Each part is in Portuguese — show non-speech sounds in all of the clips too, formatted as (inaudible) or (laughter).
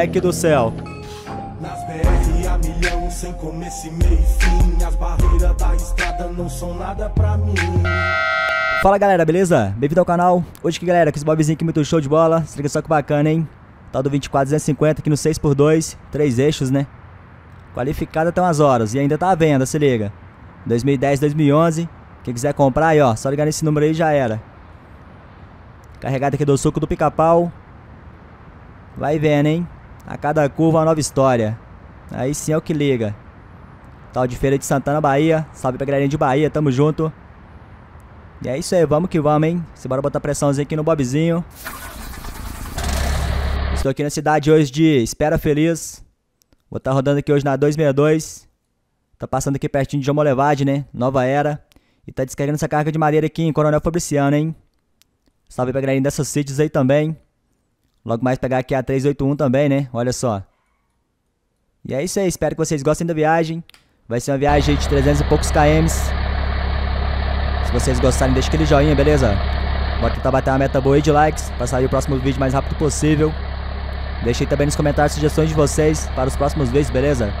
Moleque do céu. Nas BR a milhão, sem começo meio fim. As barreiras da estrada não são nada pra mim. Fala galera, beleza? Bem-vindo ao canal. Hoje aqui galera, com esse bobzinho aqui muito show de bola. Se liga só que bacana, hein? Tal do 24250 aqui no 6x2, três eixos, né? Qualificado até umas horas e ainda tá à venda, se liga. 2010, 2011. Quem quiser comprar aí, ó, só ligar nesse número aí já era. Carregado aqui do suco do pica-pau. Vai vendo, hein? A cada curva uma nova história. Aí sim é o que liga. Tal de Feira de Santana, Bahia. Salve pra galerinha de Bahia, tamo junto. E é isso aí, vamos que vamos, hein? Se bora botar pressãozinha aqui no Bobzinho. Estou aqui na cidade hoje de Espera Feliz. Vou estar tá rodando aqui hoje na 262. Tá passando aqui pertinho de Jomolevade, né? Nova Era. E tá descarregando essa carga de madeira aqui em Coronel Fabriciano, hein? Salve pra galerinha dessas sítios aí também. Logo mais pegar aqui a 381 também, né? Olha só. E é isso aí, espero que vocês gostem da viagem. Vai ser uma viagem de 300 e poucos km. Se vocês gostarem, deixa aquele joinha, beleza? Bora tentar bater uma meta boa aí de likes para sair o próximo vídeo mais rápido possível. Deixei também nos comentários sugestões de vocês para os próximos vídeos, beleza?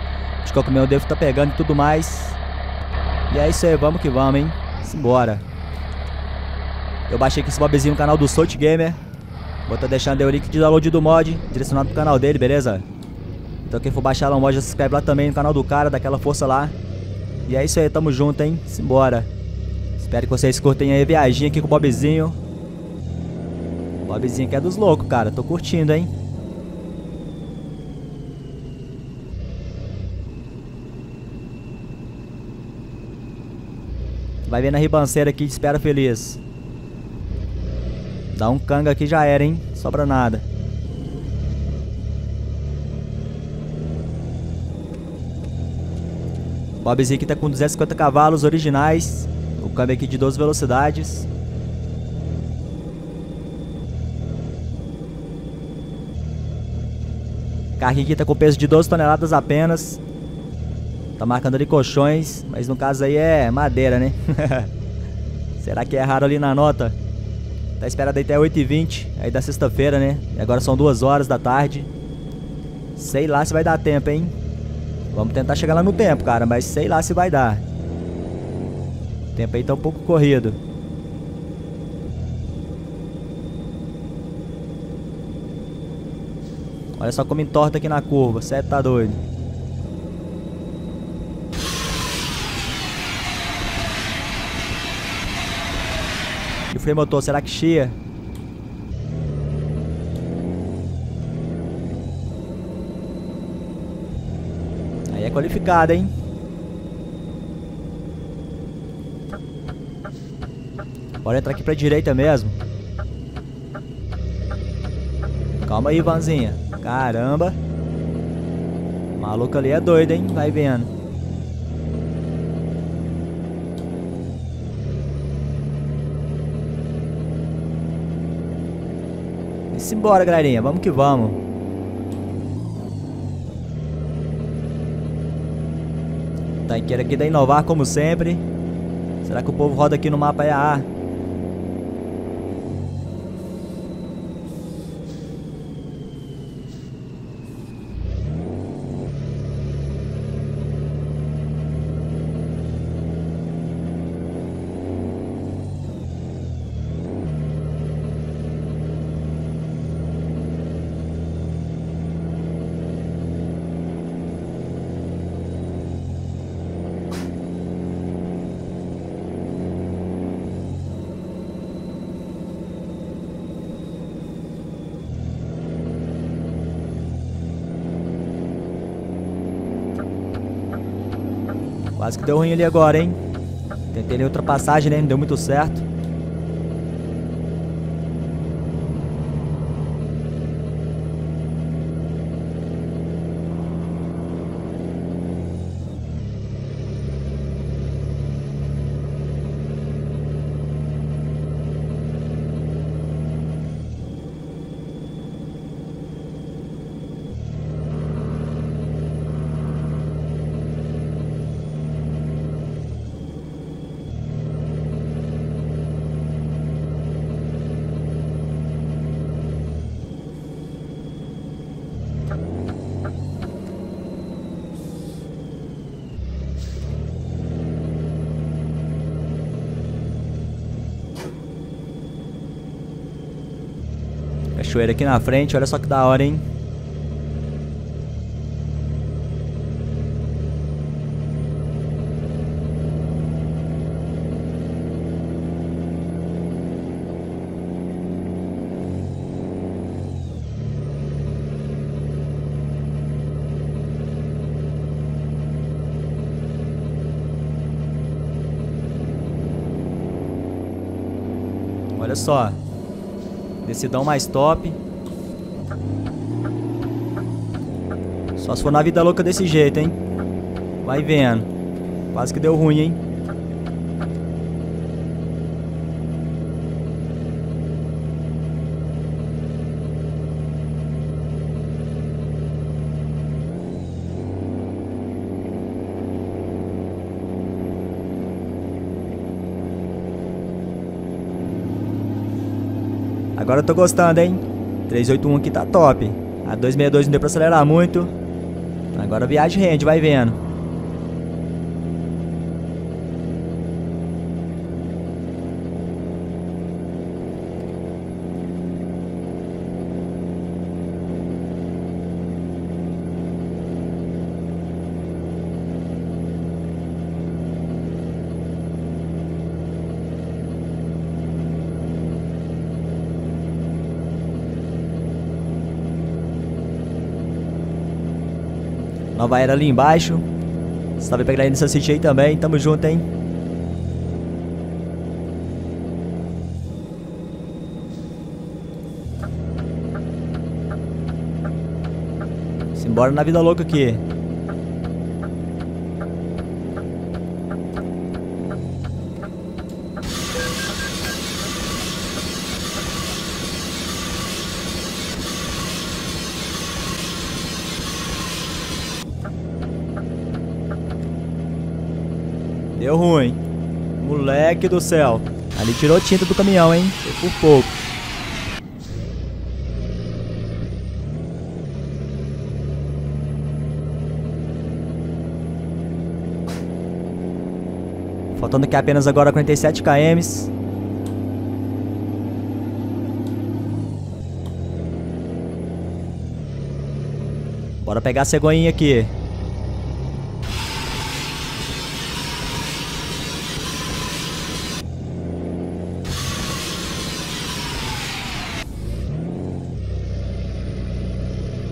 De qual caminhão eu devo tá pegando e tudo mais. E é isso aí, vamos que vamos, hein? Simbora. Eu baixei aqui esse mobzinho no canal do Soult Gamer. Vou estar tá deixando o link de download do mod, direcionado pro canal dele, beleza? Então quem for baixar lá o mod, já se inscreve lá também no canal do cara, daquela força lá. E é isso aí, tamo junto, hein? Simbora. Espero que vocês curtem aí a viagem aqui com o Bobzinho. O Bobzinho que é dos loucos, cara. Tô curtindo, hein? Vai ver na ribanceira aqui espera feliz. Dá um canga aqui já era, hein? Sobra nada. Bobzinho aqui tá com 250 cavalos originais. O câmbio aqui de 12 velocidades. Carrinho aqui tá com peso de 12 toneladas apenas. Tá marcando ali colchões, mas no caso aí é madeira, né? (laughs) Será que é raro ali na nota? Tá esperado aí até 8h20, aí da sexta-feira, né? E agora são 2 horas da tarde. Sei lá se vai dar tempo, hein? Vamos tentar chegar lá no tempo, cara, mas sei lá se vai dar. O tempo aí tá um pouco corrido. Olha só como entorta aqui na curva, você tá doido. E o freio motor, será que chia? Aí é qualificado, hein? Bora entrar aqui pra direita mesmo. Calma aí, Vanzinha. Caramba. O maluco ali é doido, hein? Vai vendo. E simbora, galerinha. Vamos que vamos. Tanqueira aqui da Inovar, como sempre. Será que o povo roda aqui no mapa EAA? Quase que deu ruim ali agora, hein? Tentei ali ultrapassagem, né? Não deu muito certo. Cachoeira aqui na frente, olha só que da hora, hein? Olha só. Decidão mais top. Só se for na vida louca desse jeito, hein? Vai vendo. Quase que deu ruim, hein? Agora eu tô gostando, hein? 381 aqui tá top. A 262 não deu pra acelerar muito. Agora a viagem rende, vai vendo. Nova Era ali embaixo. Salve pra galera nessa assistir aí também. Tamo junto, hein? Simbora na vida louca aqui. Deu ruim. Moleque do céu. Ali tirou tinta do caminhão, hein? Foi por pouco. Faltando aqui apenas agora 47 km. Bora pegar a cegonhinha aqui.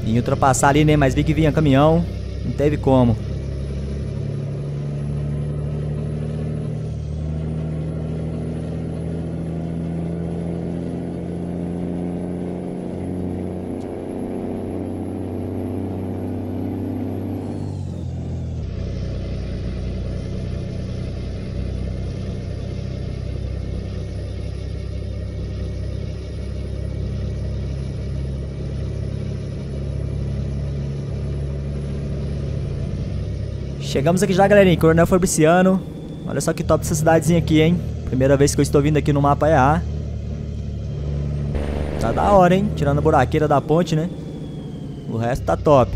Vim ultrapassar ali, né? Mas vi que vinha caminhão. Não teve como. Chegamos aqui já, galerinha. Coronel Fabriciano. Olha só que top essa cidadezinha aqui, hein? Primeira vez que eu estou vindo aqui no mapa EA. Tá da hora, hein? Tirando a buraqueira da ponte, né? O resto tá top.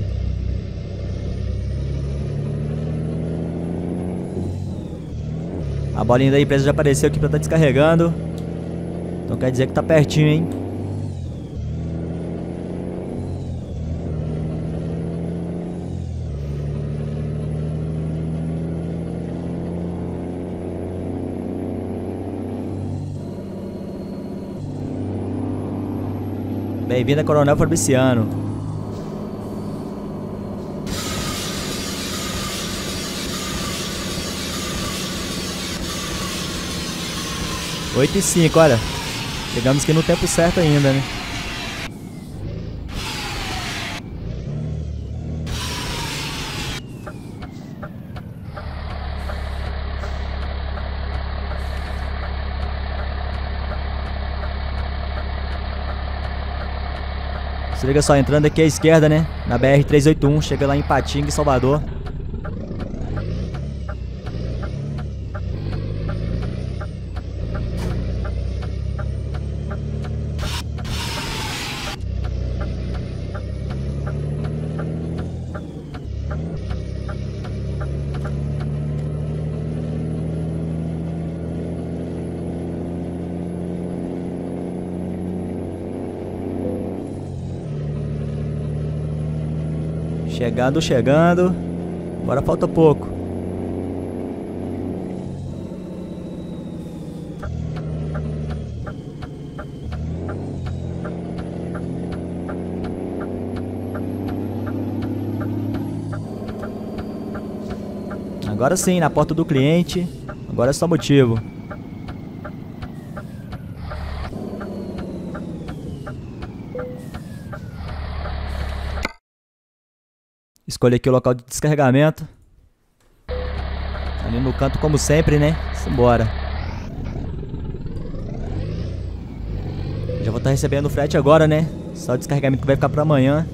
A bolinha da empresa já apareceu aqui pra tá descarregando. Então quer dizer que tá pertinho, hein? Bem-vindo a Coronel Fabriciano. Oito e cinco, olha. Chegamos aqui no tempo certo ainda, né? Se liga só, entrando aqui à esquerda, né? Na BR-381, chega lá em Patinga, Salvador. Chegando, chegando. Agora falta pouco. Agora sim, na porta do cliente. Agora é só motivo. Escolhi aqui o local de descarregamento. Ali no canto, como sempre, né? Simbora. Já vou estar tá recebendo o frete agora, né? Só o descarregamento que vai ficar pra amanhã.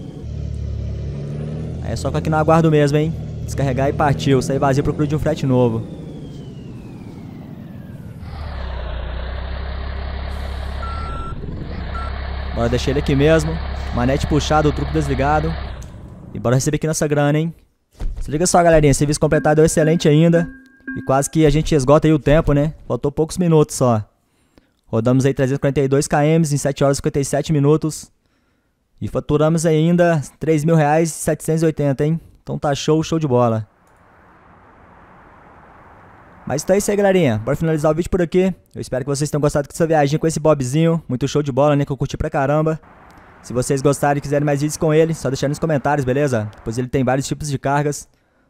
Aí é só ficar aqui no aguardo mesmo, hein? Descarregar e partiu. Sair vazio procura de um frete novo. Bora deixar ele aqui mesmo. Manete puxado, o truque desligado. E bora receber aqui nossa grana, hein? Se liga só, galerinha. Serviço completado é excelente ainda. E quase que a gente esgota aí o tempo, né? Faltou poucos minutos só. Rodamos aí 342 km em 7 horas e 57 minutos. E faturamos ainda R$ 3.780, hein? Então tá show, show de bola. Mas então é isso aí, galerinha. Bora finalizar o vídeo por aqui. Eu espero que vocês tenham gostado dessa viagem com esse Bobzinho. Muito show de bola, né? Que eu curti pra caramba. Se vocês gostarem e quiserem mais vídeos com ele, só deixar nos comentários, beleza? Pois ele tem vários tipos de cargas.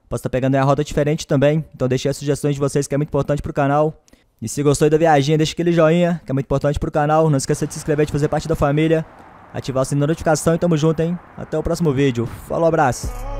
Posso estar tá pegando em a rota diferente também. Então deixei as sugestões de vocês que é muito importante pro canal. E se gostou da viagem, deixa aquele joinha, que é muito importante pro canal. Não esqueça de se inscrever, de fazer parte da família. Ativar o sininho de notificação e tamo junto, hein? Até o próximo vídeo. Falou, abraço!